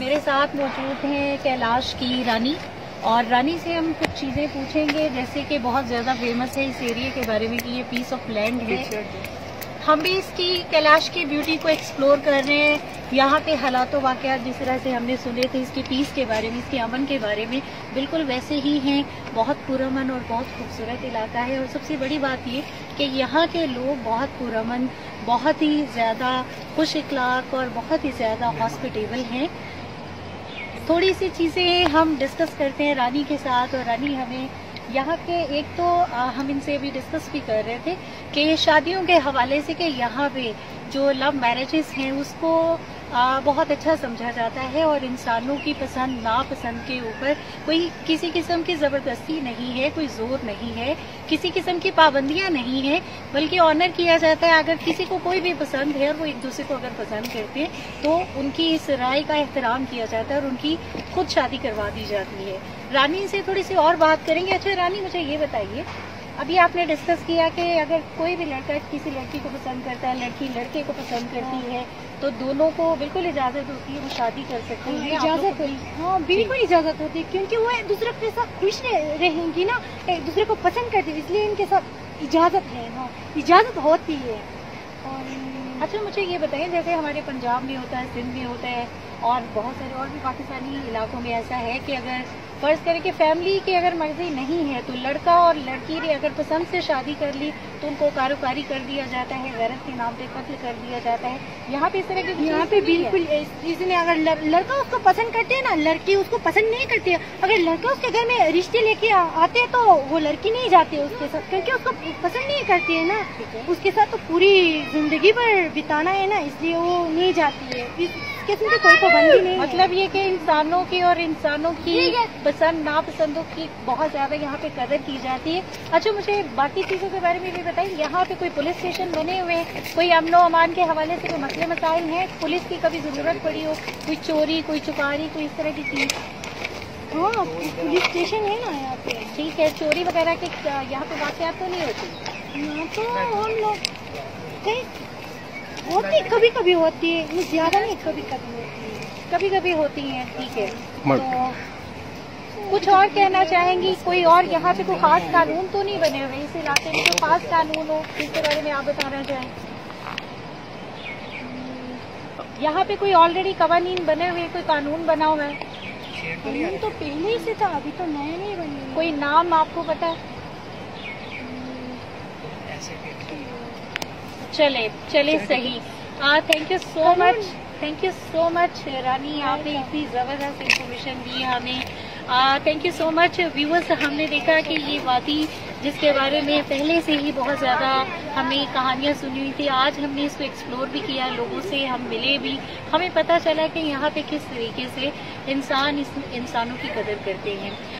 मेरे साथ मौजूद हैं कैलाश की रानी। और रानी से हम कुछ चीज़ें पूछेंगे जैसे कि बहुत ज़्यादा फ़ेमस है इस एरिया के बारे में कि ये पीस ऑफ़ लैंड है। हम भी इसकी कैलाश की ब्यूटी को एक्सप्लोर कर रहे हैं। यहाँ के हालात वाक़ जिस तरह से हमने सुने थे इसकी पीस के बारे में इसके अमन के बारे में बिल्कुल वैसे ही हैं। बहुत पुरमन और बहुत खूबसूरत इलाका है। और सबसे बड़ी बात ये कि यहाँ के लोग बहुत पुरमन बहुत ही ज़्यादा खुश इखलाक और बहुत ही ज़्यादा हॉस्पिटेबल हैं। थोड़ी सी चीज़ें हम डिस्कस करते हैं रानी के साथ और रानी हमें यहाँ के एक तो हम इनसे भी डिस्कस भी कर रहे थे कि शादियों के हवाले से कि यहाँ पे जो लव मैरिजेस हैं उसको आ, बहुत अच्छा समझा जाता है और इंसानों की पसंद नापसंद के ऊपर कोई किसी किस्म की ज़बरदस्ती नहीं है कोई ज़ोर नहीं है किसी किस्म की पाबंदियाँ नहीं है बल्कि ऑनर किया जाता है। अगर किसी को कोई भी पसंद है और वो एक दूसरे को अगर पसंद करते हैं तो उनकी इस राय का एहतराम किया जाता है और उनकी खुद शादी करवा दी जाती है। रानी से थोड़ी सी और बात करेंगे। अच्छा रानी मुझे ये बताइए अभी आपने डिस्कस किया कि अगर कोई भी लड़का किसी लड़की को पसंद करता है लड़की लड़के को पसंद करती है। तो दोनों को बिल्कुल इजाज़त होती है वो शादी कर सकती है इजाज़त हाँ। बिल्कुल इजाज़त होती है क्योंकि वो एक दूसरे के साथ खुश रहेंगी ना एक दूसरे को पसंद करती है इसलिए इनके साथ इजाज़त है हाँ इजाज़त होती है। और अच्छा मुझे ये बताइए जैसे हमारे पंजाब में होता है सिंध में होता है और बहुत सारे और भी पाकिस्तानी इलाकों में ऐसा है कि अगर फ़र्ज़ करें कि फैमिली की अगर मर्ज़ी नहीं है तो लड़का और लड़की ने अगर पसंद से शादी कर ली तो उनको कारोबारी कर दिया जाता है गैरत के नाम पे कत्ल कर दिया जाता है। यहाँ पे इस तरह की यहाँ पे बिल्कुल इसमें अगर लड़का उसको पसंद करते हैं ना लड़की उसको पसंद नहीं करती है। अगर लड़का उसके घर में रिश्ते लेके आते हैं तो वो लड़की नहीं जाती है उसके साथ क्योंकि उसको पसंद नहीं करती है ना। उसके साथ तो पूरी ज़िंदगी भर बिताना है ना इसलिए वो नहीं जाती है। किस्म की कोई पाबंदी नहीं मतलब ये कि इंसानों की और इंसानों की पसंद नापसंदों की बहुत ज़्यादा यहाँ पे कदर की जाती है। अच्छा मुझे बाकी चीज़ों के बारे में भी बताइए। यहाँ पे कोई पुलिस स्टेशन बने हुए हैं? कोई अमनो अमान के हवाले से कोई मसले मसाइल हैं? पुलिस की कभी ज़रूरत पड़ी हो? कोई चोरी कोई चुकारी कोई इस तरह की चीज़? हाँ पुलिस स्टेशन है ना यहाँ पे। ठीक है चोरी वगैरह के यहाँ पे वाकत तो नहीं होती? यहाँ तो हम लोग होती कभी कभी होती है। ज़्यादा नहीं कभी कभी होती है। कभी कभी होती है ठीक है। तो कुछ और कहना चाहेंगी कोई और यहाँ पे कोई खास कानून तो नहीं बने हुए इस इलाके में कोई खास कानून हो जिसके बारे में आप बताना चाहें। यहाँ पे कोई ऑलरेडी कवानीन बने हुए कोई कानून बना हुआ है? कानून तो पहले ही से था अभी तो नए नहीं बने कोई नाम आपको पता है। चले चले सही। Thank you so much thank you so much Rani आपने इतनी ज़बरदस्त इंफॉर्मेशन दी हमें। Thank you so much viewers हमने देखा कि ये वादी जिसके बारे में पहले से ही बहुत ज़्यादा हमें कहानियाँ सुनी हुई थी आज हमने इसको एक्सप्लोर भी किया लोगों से हम मिले भी। हमें पता चला कि यहाँ पे किस तरीके से इंसान इस इंसानों की कदर करते हैं।